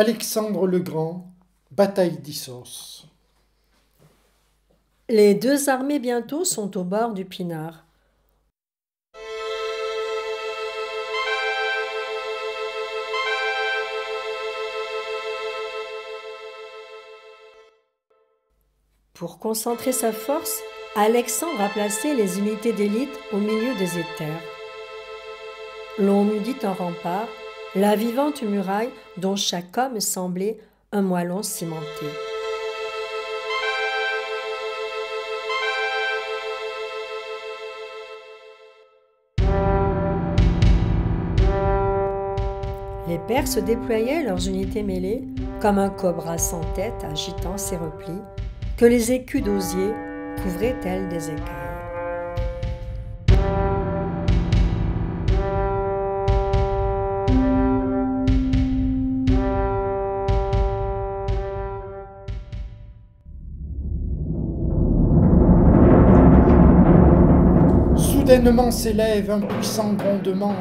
Alexandre le Grand, bataille d'Issos. Les deux armées bientôt sont au bord du Pinard. Pour concentrer sa force, Alexandre a placé les unités d'élite au milieu des éthers. L'on eût dit un rempart, la vivante muraille dont chaque homme semblait un moellon cimenté. Les Perses déployaient leurs unités mêlées comme un cobra sans tête agitant ses replis, que les écus d'osier couvraient elles des écailles. S'élève un puissant grondement.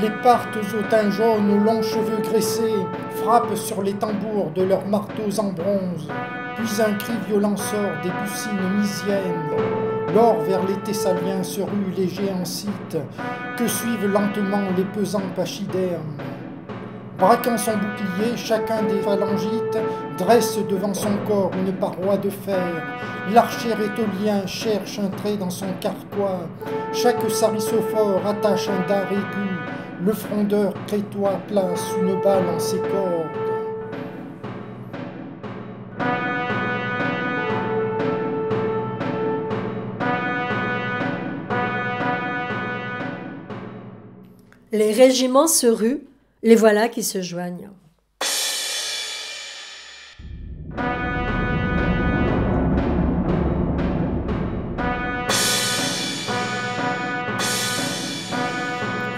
Les partes au teint jaune, aux longs cheveux graissés, frappent sur les tambours de leurs marteaux en bronze. Puis un cri violent sort des buccines mysiennes. L'or vers les Thessaliens se rue les géants sites, que suivent lentement les pesants pachydermes. Braquant son bouclier, chacun des phalangites dresse devant son corps une paroi de fer. L'archer étolien cherche un trait dans son carquois. Chaque sarissophore attache un dard aigu. Le frondeur crétois place une balle en ses cordes. Les régiments se ruent, les voilà qui se joignent.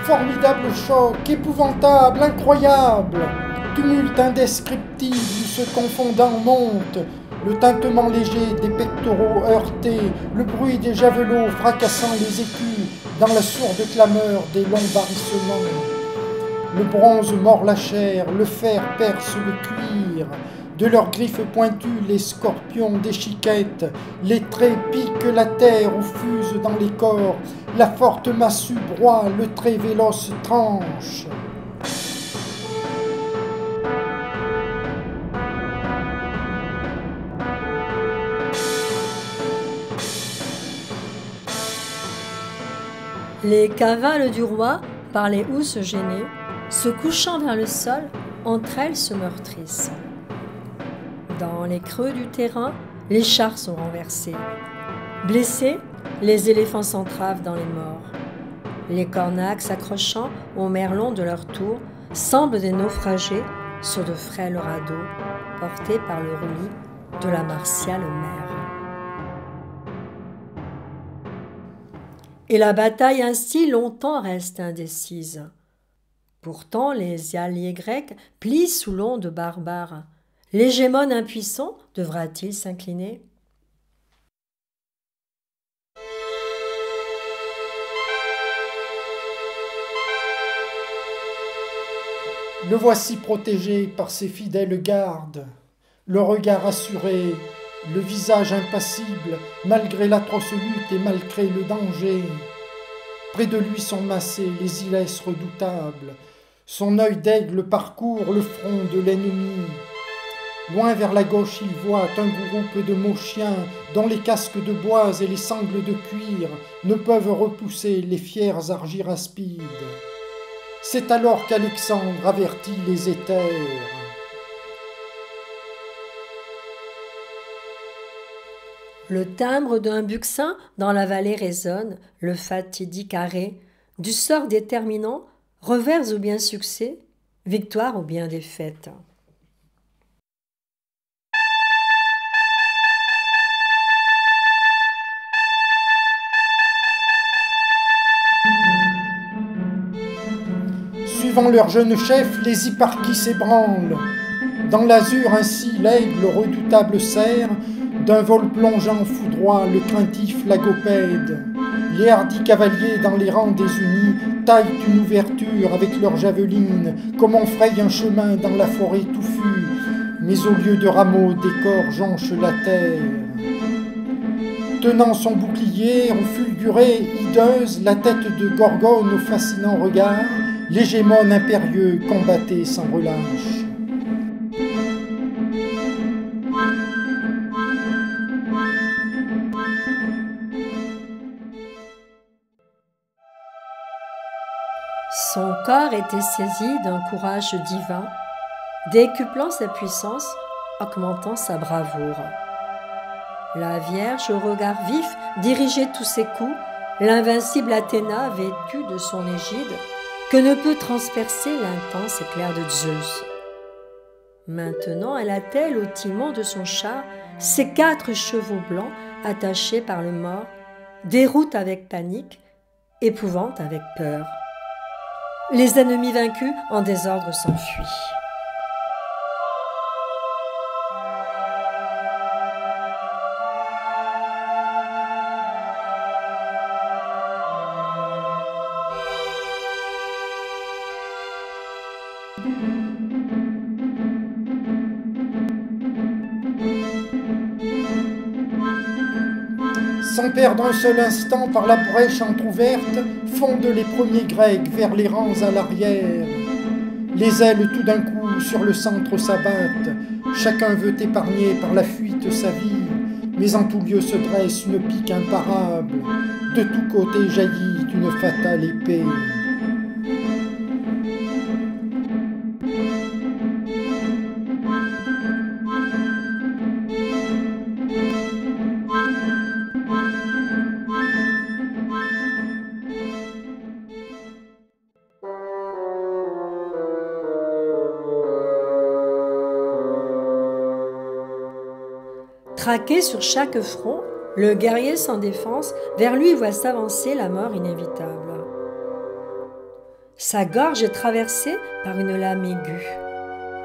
Formidable choc, épouvantable, incroyable. Tumulte indescriptible où se confondant monte. Le tintement léger des pectoraux heurtés, le bruit des javelots fracassant les écus dans la sourde clameur des longs. Le bronze mord la chair, le fer perce le cuir. De leurs griffes pointues, les scorpions déchiquettent, les traits piquent la terre ou fusent dans les corps, la forte massue broie, le trait véloce tranche. Les cavales du roi, par les housses gênées, se couchant vers le sol, entre elles se meurtrissent. Dans les creux du terrain, les chars sont renversés. Blessés, les éléphants s'entravent dans les morts. Les cornacs s'accrochant aux merlons de leur tour semblent des naufragés sur de frêles radeaux portés par le roulis de la martiale mer. Et la bataille ainsi longtemps reste indécise. Pourtant les alliés grecs plient sous l'onde barbare. L'hégémone impuissant devra-t-il s'incliner? Le voici protégé par ses fidèles gardes, le regard assuré, le visage impassible, malgré l'atroce lutte et malgré le danger. Près de lui sont massés les ilesses redoutables, son œil d'aigle parcourt le front de l'ennemi. Loin vers la gauche, il voit un groupe de mots chiens dont les casques de bois et les sangles de cuir ne peuvent repousser les fiers argiraspides. C'est alors qu'Alexandre avertit les éthers. Le timbre d'un buxin dans la vallée résonne, le fatidique arrêt, du sort déterminant, revers ou bien succès, victoire ou bien défaite. Suivant leur jeune chef, les hyparchies s'ébranlent. Dans l'azur ainsi l'aigle redoutable serre, d'un vol plongeant foudroie le craintif lagopède. Les hardis cavaliers dans les rangs des unis taillent une ouverture avec leurs javelines, comme on fraye un chemin dans la forêt touffue. Mais au lieu de rameaux, des corps jonchent la terre. Tenant son bouclier, on fulgurait, hideuse, la tête de Gorgone au fascinant regard, l'hégémone impérieux combattait sans relâche. Corps était saisi d'un courage divin, décuplant sa puissance, augmentant sa bravoure. La Vierge au regard vif dirigeait tous ses coups, l'invincible Athéna vêtue de son égide, que ne peut transpercer l'intense éclair de Zeus. Maintenant, elle attelle au timon de son char ses quatre chevaux blancs attachés par le mort, déroute avec panique, épouvante avec peur. Les ennemis vaincus en désordre s'enfuient. Sans perdre un seul instant par la brèche entr'ouverte, les premiers Grecs vers les rangs à l'arrière. Les ailes tout d'un coup sur le centre s'abattent, chacun veut épargner par la fuite sa vie, mais en tout lieu se dresse une pique imparable, de tous côtés jaillit une fatale épée. Traqué sur chaque front, le guerrier sans défense vers lui voit s'avancer la mort inévitable. Sa gorge est traversée par une lame aiguë.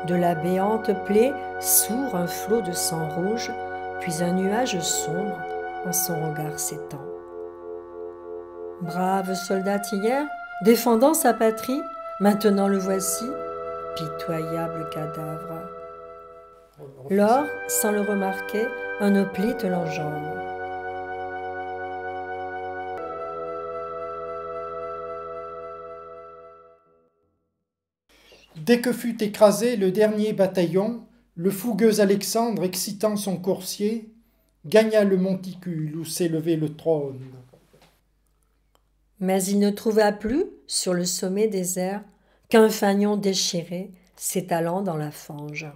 De la béante plaie sourd un flot de sang rouge, puis un nuage sombre en son regard s'étend. Brave soldat hier, défendant sa patrie, maintenant le voici, pitoyable cadavre. Lors, sans le remarquer, un hoplite l'enjambe. Dès que fut écrasé le dernier bataillon, le fougueux Alexandre, excitant son coursier, gagna le monticule où s'élevait le trône. Mais il ne trouva plus, sur le sommet des airs, qu'un fanion déchiré s'étalant dans la fange.